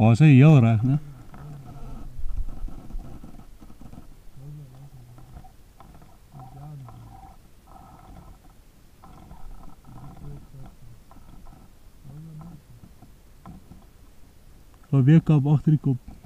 Oh, sei eu, né? Gaan weer kap agter die kop.